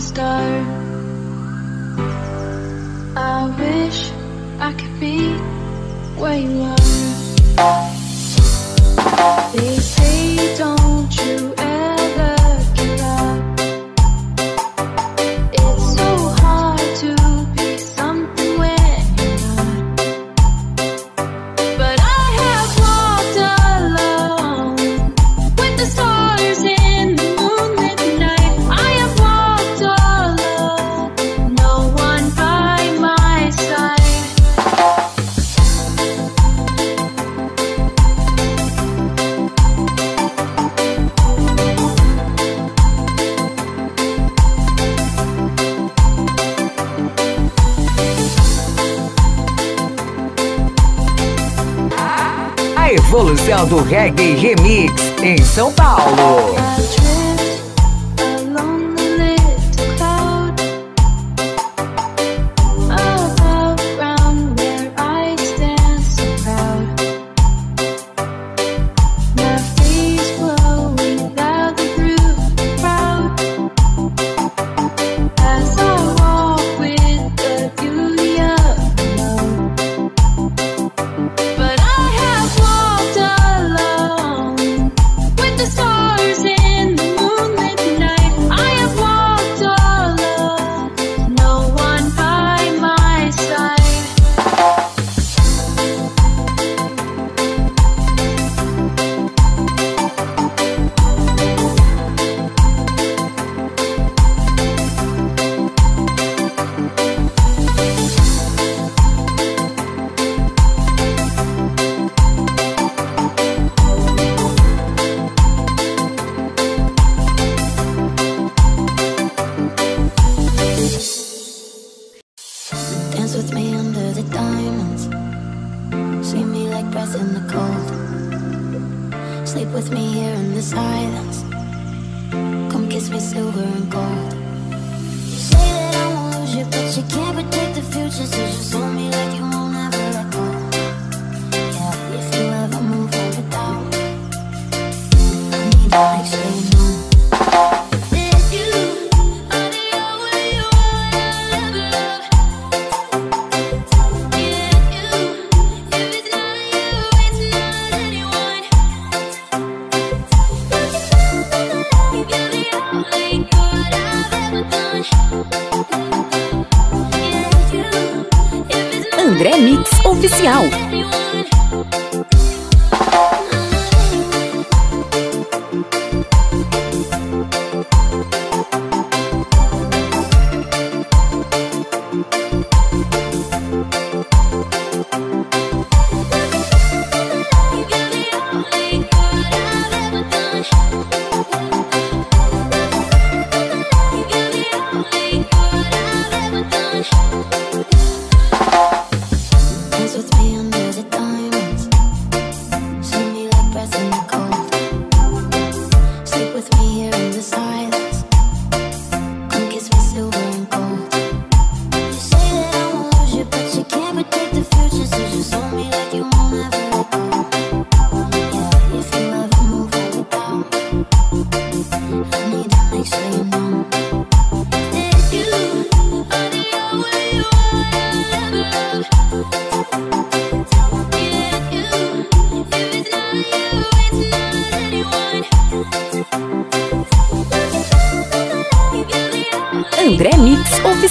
star. I wish I could be where you are. Evolução do Reggae Remix em São Paulo.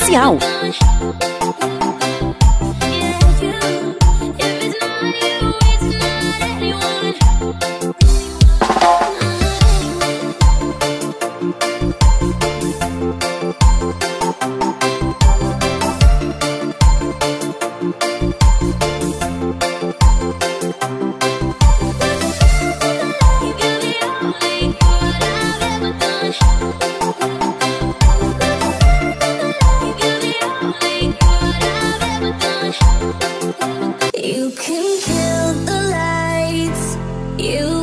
一五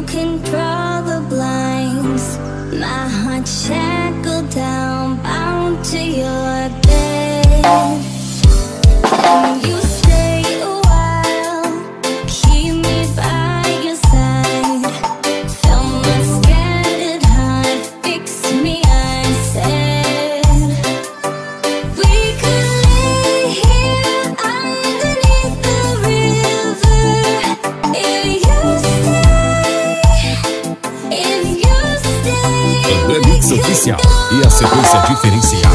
can draw the blinds. My heart shackled down, bound to your bed. sequência diferenciada.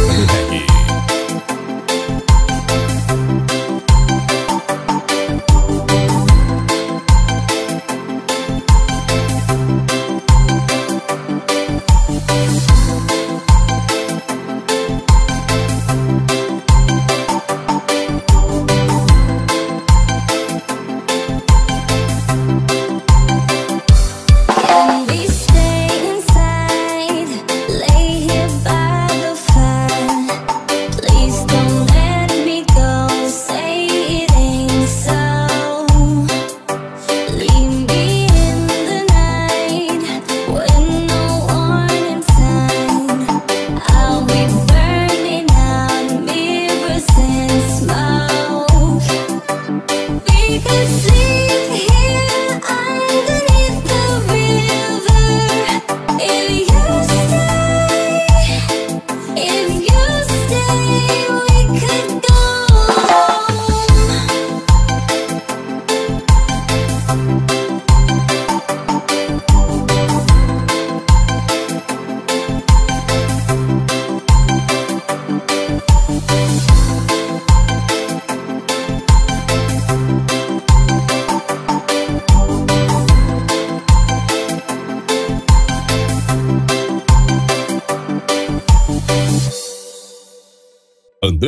day.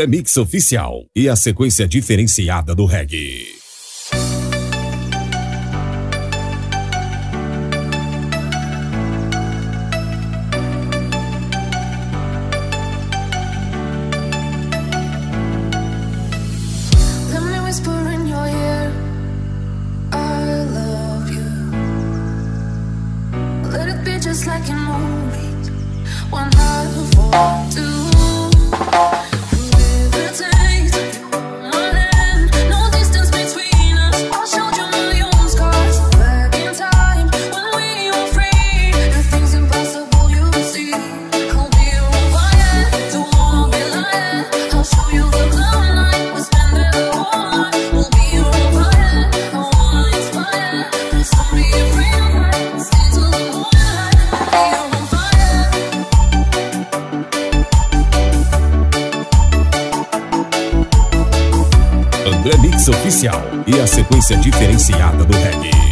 Remix Oficial e a sequência diferenciada do reggae. diferenciada do reggae.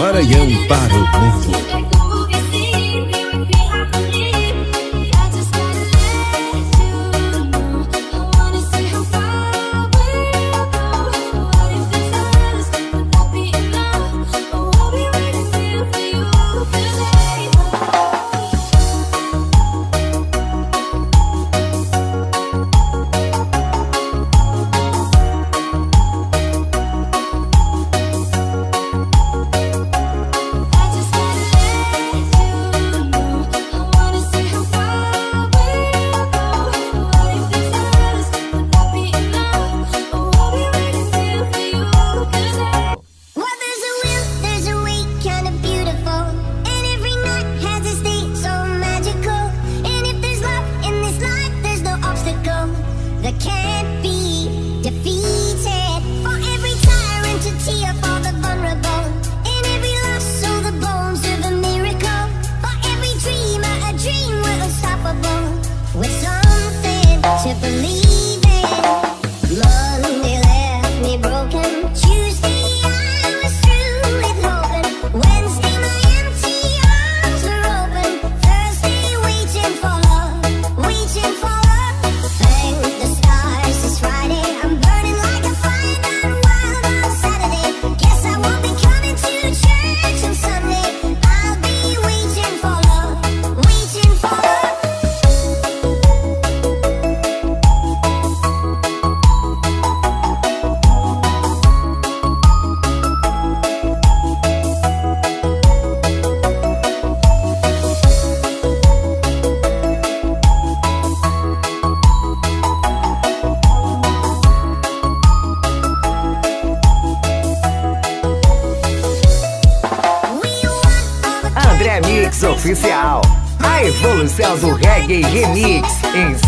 Maranhão para o mundo.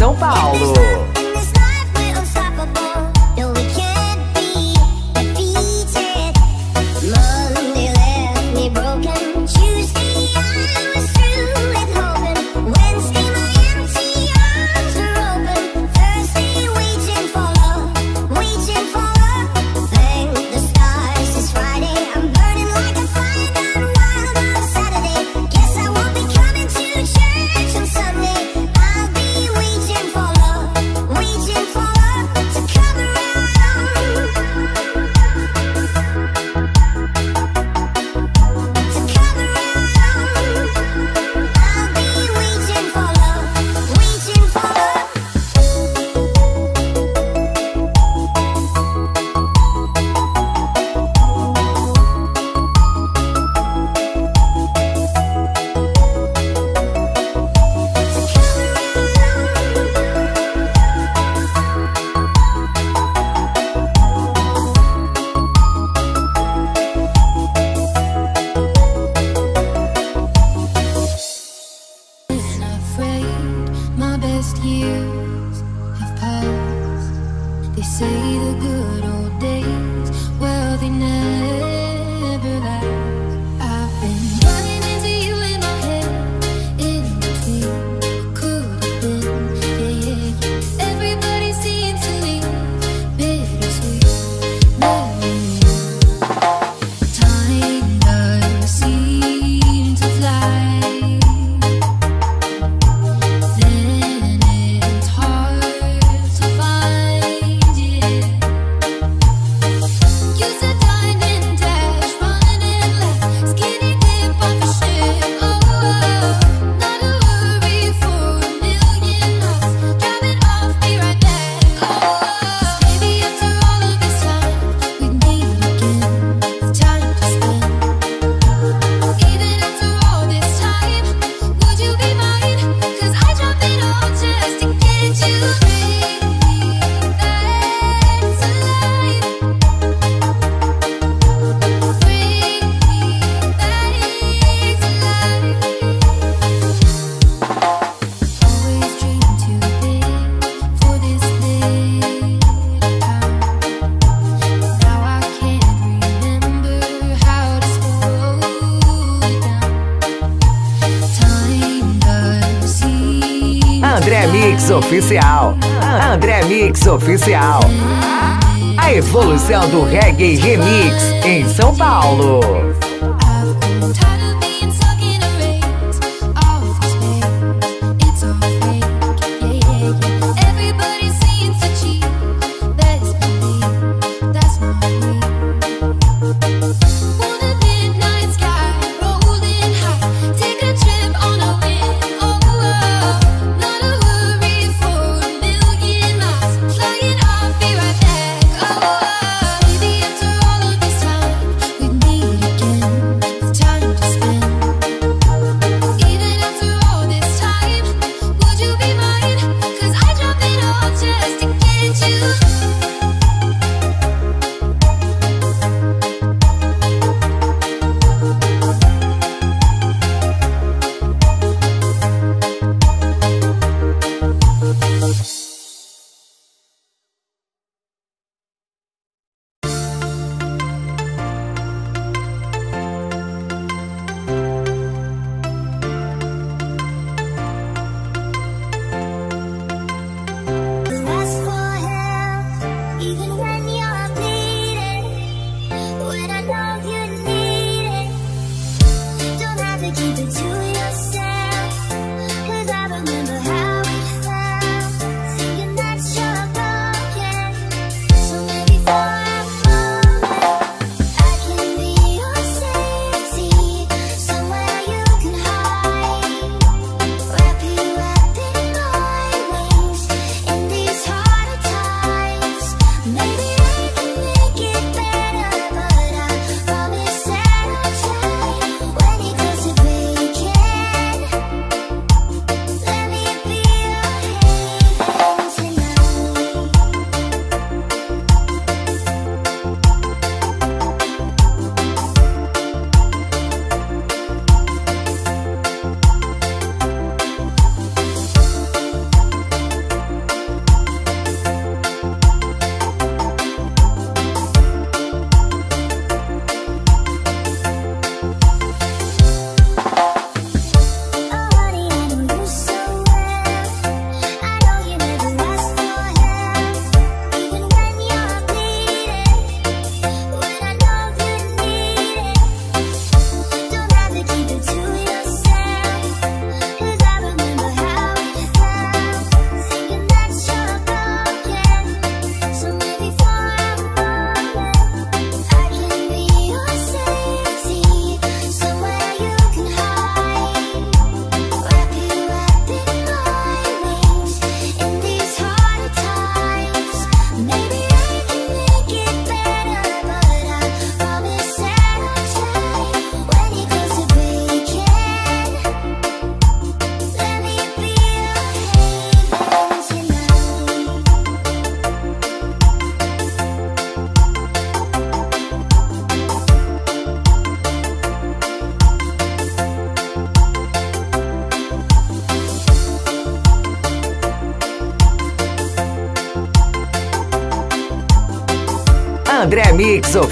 São Paulo. André Mix Oficial. André Mix Oficial. A evolução do reggae remix em São Paulo.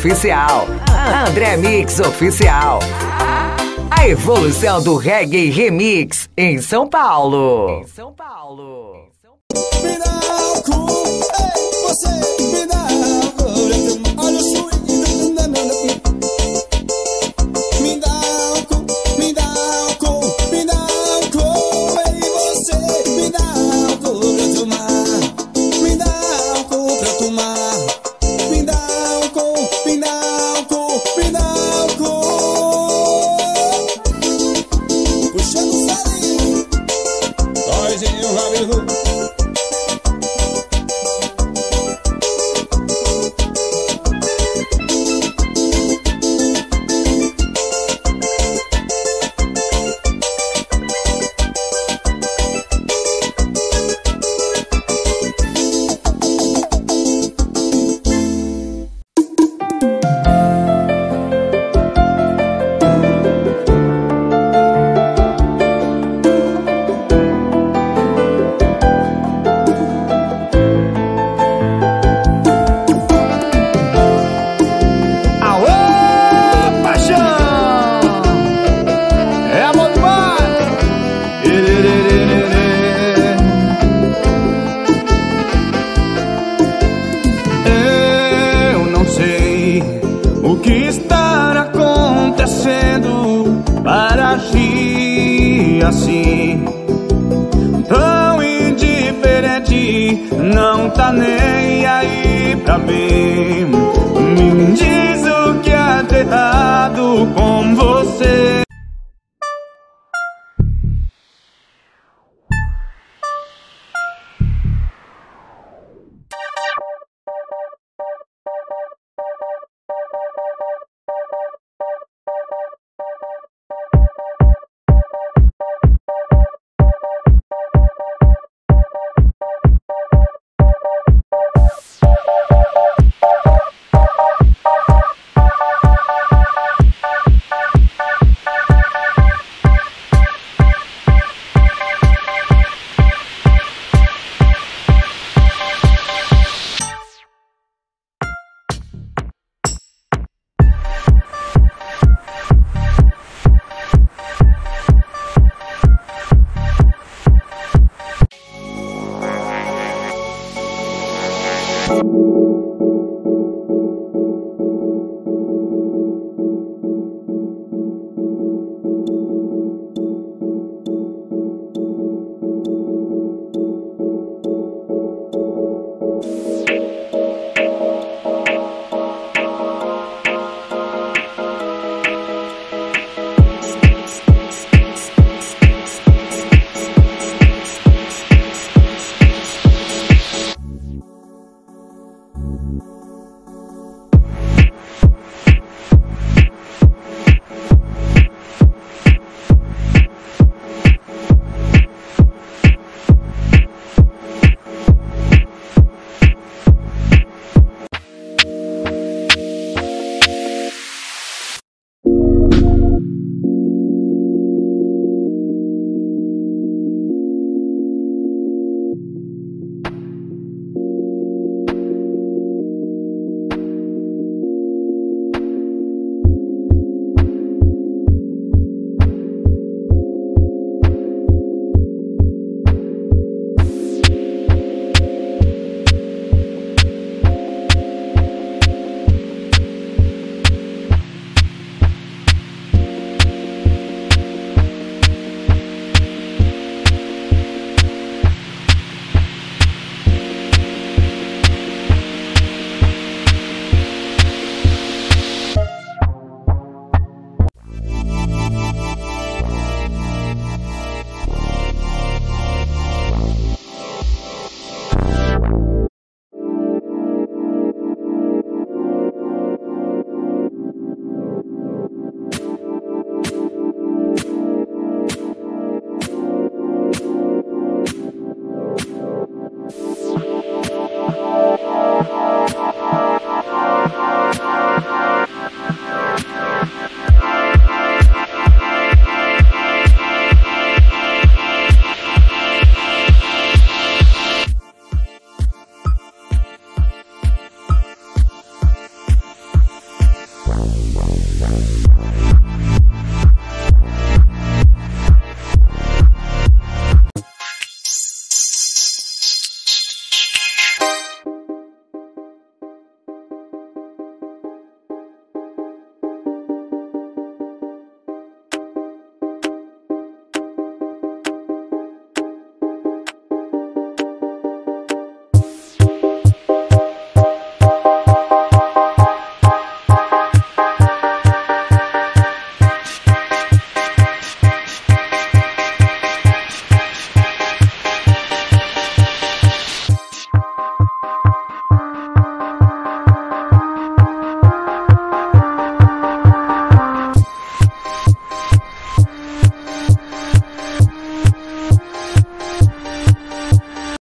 Oficial. André Mix Oficial. A evolução do reggae remix em São Paulo. Em São Paulo.